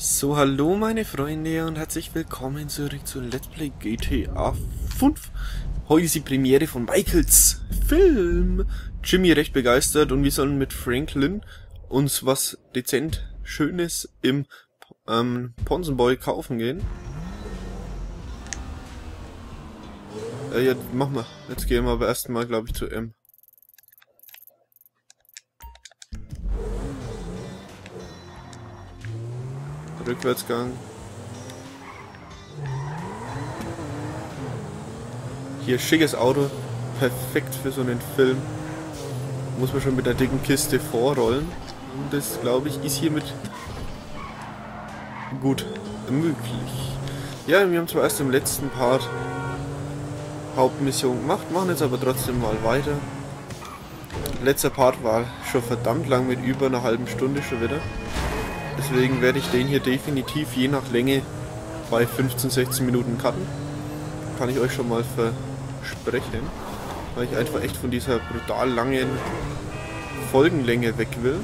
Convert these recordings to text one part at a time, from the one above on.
So, hallo meine Freunde und herzlich willkommen zurück zu Let's Play GTA 5. Heute ist die Premiere von Michaels Film. Jimmy recht begeistert und wir sollen mit Franklin uns was dezent Schönes im ähm, Ponsenboy kaufen gehen. Äh, ja, mach mal. Jetzt gehen wir aber erstmal, glaube ich, zu M. Rückwärtsgang. Hier schickes Auto, perfekt für so einen Film. Muss man schon mit der dicken Kiste vorrollen. Und das, glaube ich, ist hiermit gut möglich. Ja, wir haben zwar erst im letzten Part Hauptmission gemacht, machen jetzt aber trotzdem mal weiter. Letzter Part war schon verdammt lang mit über einer halben Stunde schon wieder. Deswegen werde ich den hier definitiv je nach Länge bei 15, 16 Minuten cutten. Kann ich euch schon mal versprechen. Weil ich einfach echt von dieser brutal langen Folgenlänge weg will.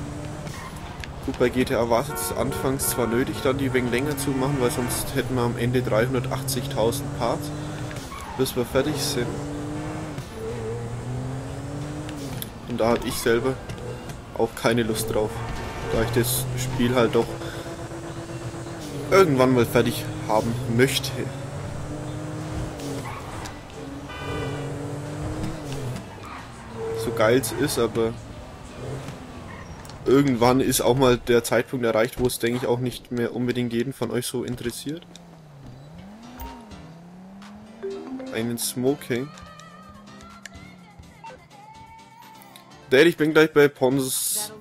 Gut, bei GTA war es jetzt anfangs zwar nötig, dann die wegen länger zu machen, weil sonst hätten wir am Ende 380.000 Parts, bis wir fertig sind. Und da hatte ich selber auch keine Lust drauf da ich das Spiel halt doch irgendwann mal fertig haben möchte. So geil es ist, aber irgendwann ist auch mal der Zeitpunkt erreicht, wo es, denke ich, auch nicht mehr unbedingt jeden von euch so interessiert. Einen Smoking. Dad, ich bin gleich bei Pons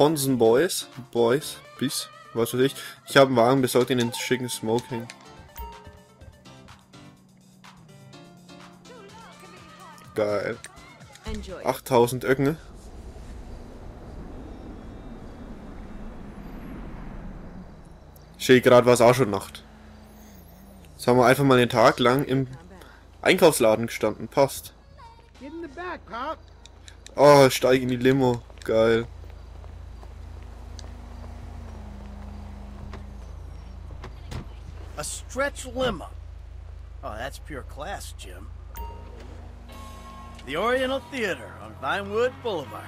Ponsen Boys, Boys, bis, was weiß ich. Ich habe einen Wagen besorgt in den schicken Smoking. Geil. 8000 Öcken. Steht gerade war es auch schon Nacht. Jetzt haben wir einfach mal einen Tag lang im Einkaufsladen gestanden. Passt. Oh, steig in die Limo. Geil. A stretch limo. Oh, that's pure class, Jim. The Oriental Theater on Vinewood Boulevard.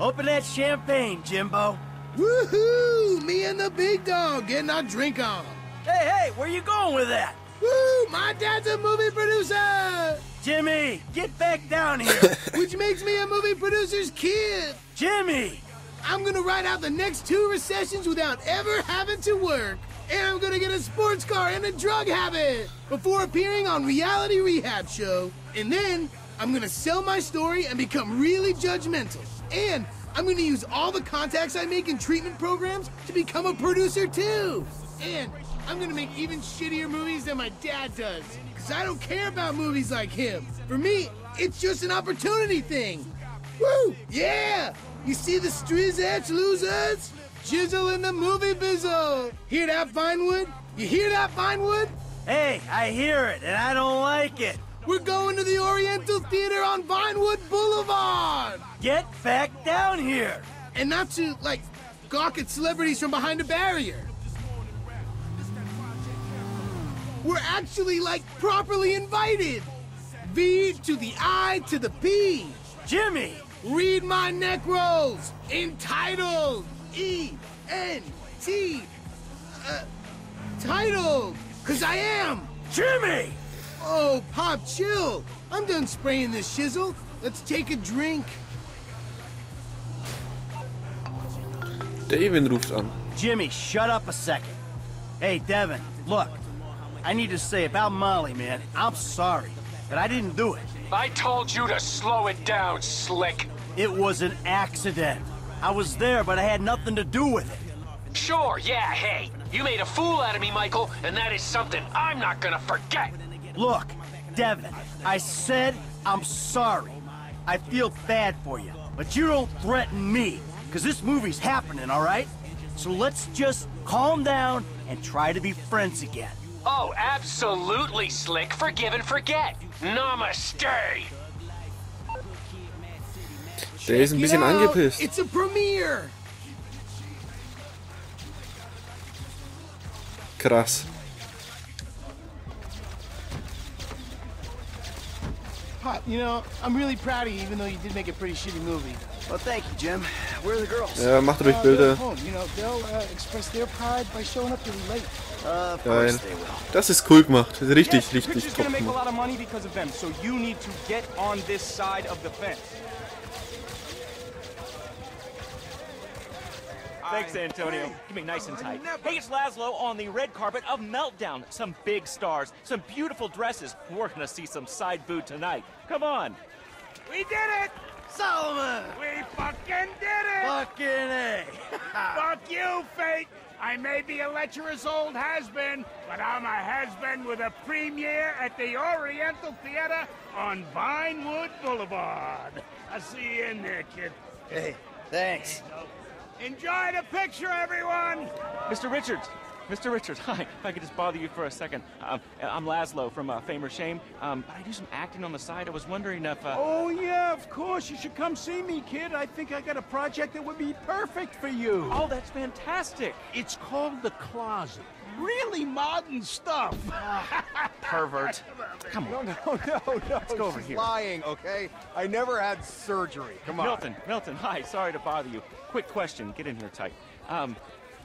Open that champagne, Jimbo. Woohoo! Me and the big dog getting our drink on. Hey, hey, where you going with that? Woo! My dad's a movie producer! Jimmy, get back down here! Which makes me a movie producer's kid! Jimmy! I'm gonna ride out the next two recessions without ever having to work! And I'm gonna get a sports car and a drug habit before appearing on Reality Rehab Show. And then I'm gonna sell my story and become really judgmental. And I'm gonna use all the contacts I make in treatment programs to become a producer too. And I'm gonna make even shittier movies than my dad does. Cause I don't care about movies like him. For me, it's just an opportunity thing. Woo! Yeah! You see the Striz Edge losers? Jizzle in the movie bizzle. Hear that, Vinewood? You hear that, Vinewood? Hey, I hear it, and I don't like it. We're going to the Oriental Theater on Vinewood Boulevard. Get back down here. And not to, like, gawk at celebrities from behind a barrier. We're actually, like, properly invited. V to the I to the P. Jimmy! Read my neck rolls. Entitled. E N T uh, title, cause I am Jimmy. Oh, Pop, chill. I'm done spraying this shizzle. Let's take a drink. Devin ruft an. Jimmy, shut up a second. Hey, Devin, look. I need to say about Molly, man. I'm sorry, but I didn't do it. I told you to slow it down, Slick. It was an accident. I was there, but I had nothing to do with it. Sure, yeah, hey. You made a fool out of me, Michael, and that is something I'm not gonna forget. Look, Devin, I said I'm sorry. I feel bad for you, but you don't threaten me, because this movie's happening, all right? So let's just calm down and try to be friends again. Oh, absolutely, Slick. Forgive and forget. Namaste. Der ist ein bisschen angepisst. It's a premiere. krass. Pop, you know, I'm really proud of you, even though you did make a pretty shitty movie. Well, thank you, Jim. Where are the girls? Ja, macht ruhig Uh, Bilder. at home. You know, they'll uh, express their pride by showing up really late. Uh, of Geil. course they will. Das ist cool gemacht. Richtig, richtig top gonna make a gemacht. Thanks, Antonio. Give me nice and tight. Hey, it's Laszlo on the red carpet of Meltdown. Some big stars, some beautiful dresses. We're gonna see some side boob tonight. Come on. We did it! Solomon! We fucking did it! Fucking A! Fuck you, fate! I may be a lecherous old has-been, but I'm a has-been with a premiere at the Oriental Theater on Vinewood Boulevard. I'll see you in there, kid. Hey, thanks. Enjoy the picture, everyone! Mr. Richards. Mr. Richards, hi. If I could just bother you for a second. Um, I'm Laszlo from uh, Fame or Shame, um, but I do some acting on the side. I was wondering if... Uh, Oh, yeah, of course. You should come see me, kid. I think I got a project that would be perfect for you. oh, that's fantastic. It's called The Closet. Really modern stuff. Pervert. Come on. No, no, no, no. go over She's here. lying, okay? I never had surgery. Come on. Milton, Milton, hi. Sorry to bother you. Quick question. Get in here tight. Um,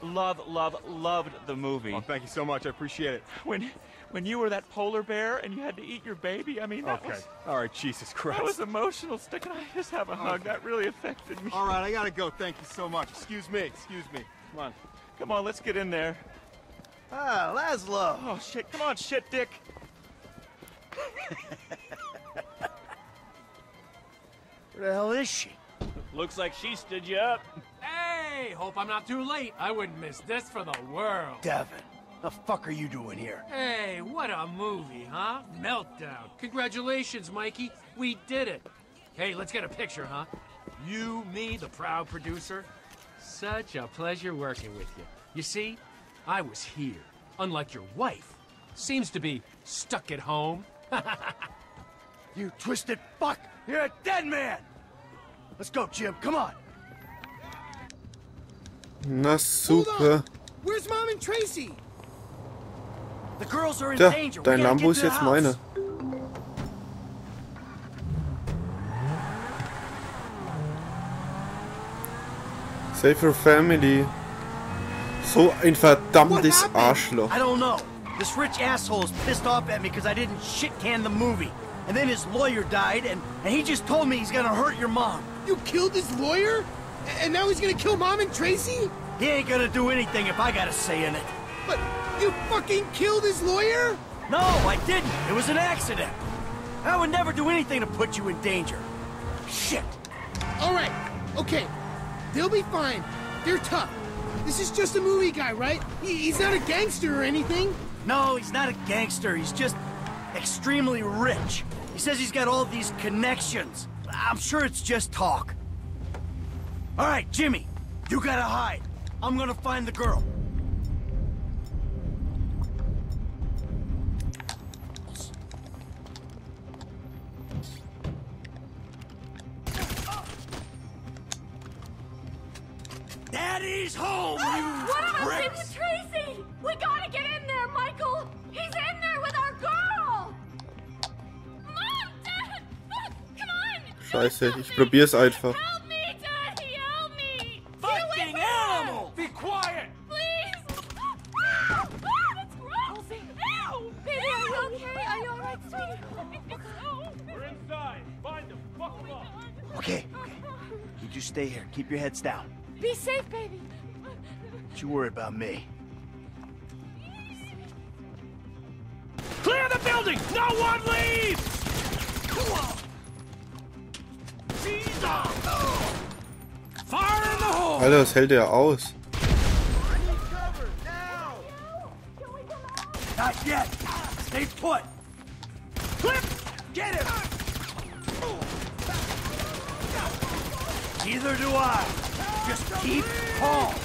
love, love, loved the movie. Oh, thank you so much. I appreciate it. When, when you were that polar bear and you had to eat your baby, I mean, that Okay. was All right, Jesus Christ. that was emotional. Stick, can I just have a hug? That really affected me. All right, I gotta go. Thank you so much. Excuse me. Excuse me. Come on. Come on, let's get in there. Ah, Laszlo. Oh shit! Come on, shit, dick. Where the hell is she? Looks like she stood you up. Hey, hope I'm not too late. I wouldn't miss this for the world. Devin. The fuck are you doing here? Hey, what a movie, huh? Meltdown. Congratulations, Mikey. We did it. Hey, let's get a picture, huh? You, me, the proud producer. Such a pleasure working with you. You see, I was here, unlike your wife. Seems to be stuck at home. You twisted fuck! You're a dead man! Let's go, Jim. Come on. Na super. on! Where's Mom and Tracy? The girls are in Tja, danger. We dein gotta Lambo ist jetzt meine. meiner. Save your family. So ein verdammtes happened? Arschloch. I don't know. This rich asshole is pissed off at me because I didn't shit can the movie. And then his lawyer died, and, and he just told me he's gonna hurt your mom. You killed his lawyer? And now he's gonna kill Mom and Tracy? He ain't gonna do anything if I got a say in it. But you fucking killed his lawyer? No, I didn't. It was an accident. I would never do anything to put you in danger. Shit. All right, okay. They'll be fine. They're tough. This is just a movie guy, right? He- he's not a gangster or anything. No, he's not a gangster. He's just extremely rich. He says he's got all these connections. I'm sure it's just talk. All right, Jimmy, you gotta hide. I'm gonna find the girl. Daddy's home, you What am I saying pricks! with Tracy? We gotta get in there, Michael! He's in there with our girl! Mom, Dad! Come on! Scheiße, ich probier's einfach. Help me, Daddy! Help me! Fucking Get away from animal! Be quiet! Please! Ah, That's gross! Ew! Baby, are you okay? Are you alright, sweetie? We're inside. Find them. Fuck them up. Okay, okay. You just stay here. Keep your heads down. Be safe, baby. Don't you worry about me. Clear the building. No one leaves. Fire in the hole! Alter, was hält der aus? Not yet. Stay put. Clip! Get him! Neither do I. Just keep calm.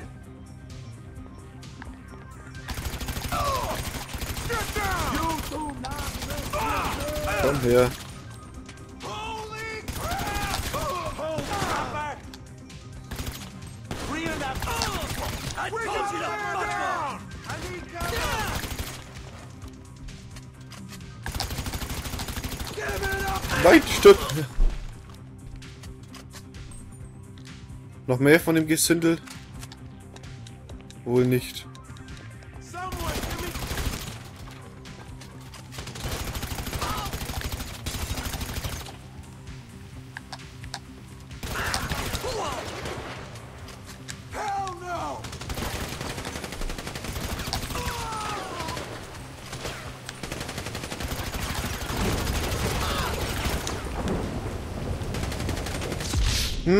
it up! Nein, stirb! Noch mehr von dem Gesindel? Wohl nicht.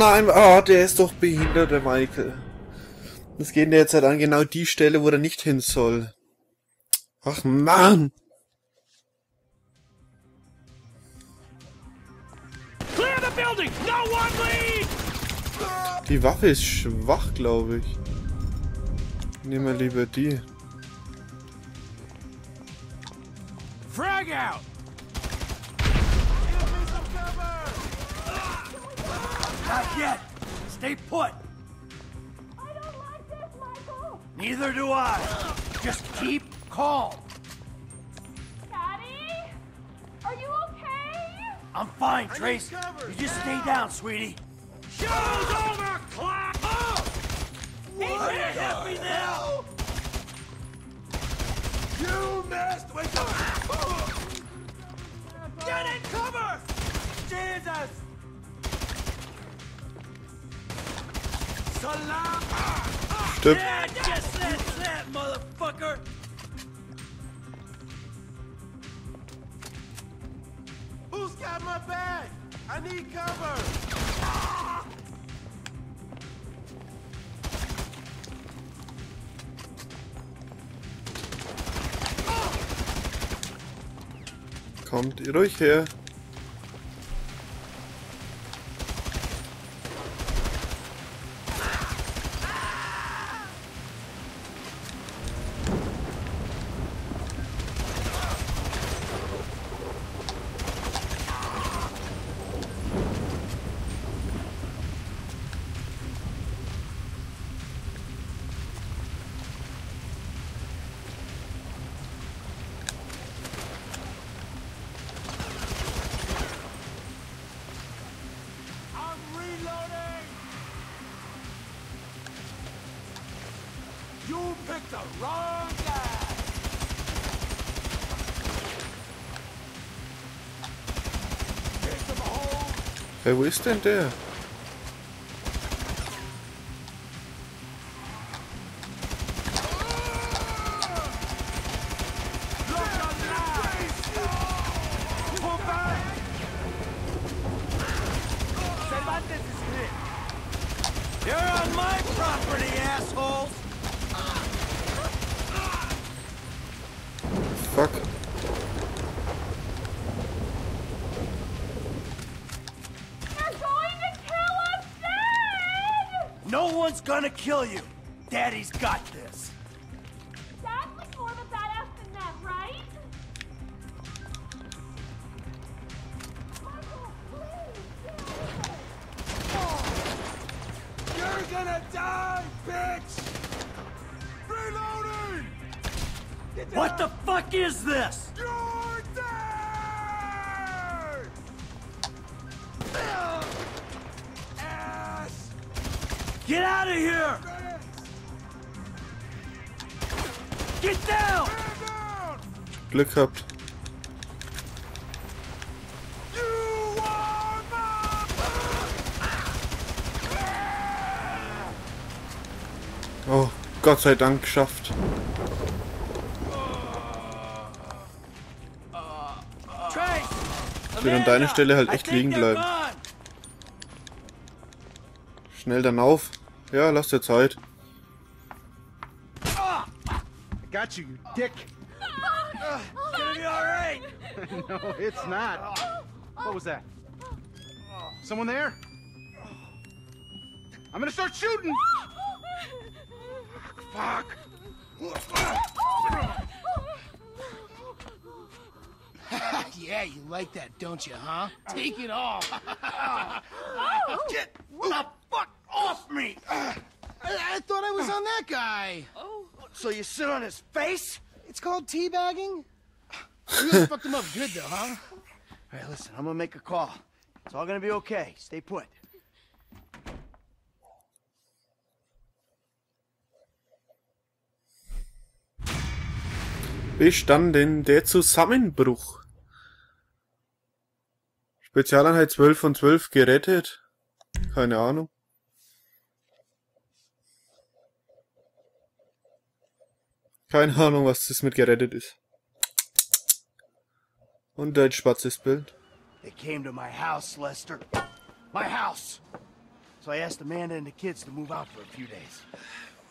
Nein, ah, der ist doch behindert, der Michael. Das geht jetzt halt an genau die Stelle, wo er nicht hin soll. Ach Mann! Clear the building! No one leave! Die Waffe ist schwach, glaube ich. Nehmen wir lieber die. Frag out! Not yet! Stay put! I don't like this, Michael. Neither do I! Just keep calm! Daddy? Are you okay? I'm fine, Trace. You just stay down, sweetie. Show's over, clap! Oh! He's gonna hit me now! You messed with ah, the... Ah, ah. Get in cover! Jesus! Cover! Kommt ihr ruhig her. Wrong guy! Hey, wo ist denn der? No gonna kill you! Daddy's got this! Dad was more of a badass than that, right? Michael, please, do. You're gonna die, bitch! Reloading! What the fuck is this? Out of here! Get down! Glück my... Oh, Gott sei Dank geschafft. Ich will an deiner Stelle halt echt liegen bleiben. Schnell dann auf. Ja, lass dir Zeit. Got you, you dick. Gonna be alright! no, it's not. What was that? Someone there? I'm gonna start shooting! Fuck! yeah, you like that, don't you, huh? Take it all. Get the fuck off me! I, I thought I was on that guy. So you sit on his face? It's called teabagging. You really fucked him up good, though, huh? All right, listen, I'm gonna make a call. It's all gonna be okay. Stay put. Bestanden der Zusammenbruch. Spezialeinheit 12 von 12 gerettet. Keine Ahnung. Keine Ahnung, was das mit gerettet ist. Und ein schwarzes Bild. They came to my house, Lester. My house! So I asked Amanda and the kids to move out for a few days.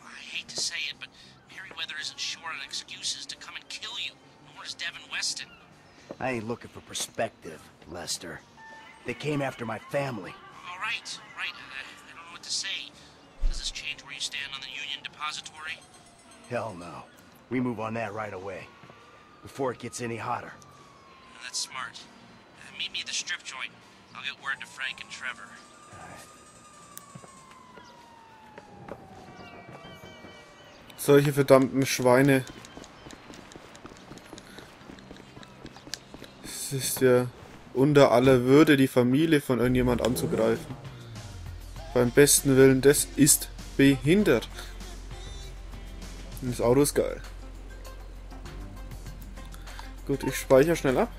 I hate to say it, but Merryweather isn't short on excuses to come and kill you, nor is Devin Weston. I ain't looking for perspective, Lester. They came after my family. All right, all right. I, I don't know what to say. Does this change where you stand on the Union Depository? Hell no. We move on that right away. Before it gets any hotter. That's smart. Uh, meet me at the strip joint. I'll get word to Frank and Trevor. Solche verdammten Schweine. Es ist ja unter aller Würde, die Familie von irgendjemand anzugreifen. Beim besten Willen, das ist behindert. Und das Auto ist geil. Gut, ich speichere schnell ab.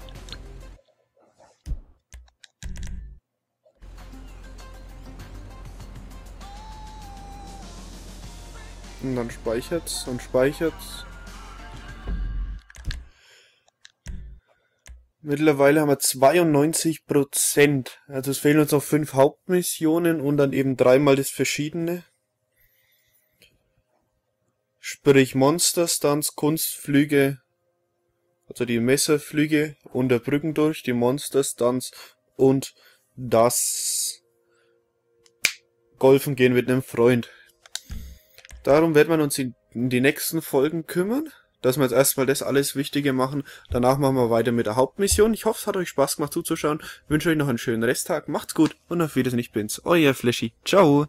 Und dann speichert's und speichert's. Mittlerweile haben wir 92 Prozent. Also es fehlen uns noch fünf Hauptmissionen und dann eben dreimal das Verschiedene. Sprich Monster Stunts, Kunstflüge, also die Messerflüge unter Brücken durch, die Monster Stunts und das Golfen gehen mit einem Freund. Darum werden wir uns in, in die nächsten Folgen kümmern, dass wir jetzt erstmal das alles Wichtige machen. Danach machen wir weiter mit der Hauptmission. Ich hoffe, es hat euch Spaß gemacht zuzuschauen. Ich wünsche euch noch einen schönen Resttag. Macht's gut und auf Wiedersehen. Ich bin's, euer Flashy. Ciao.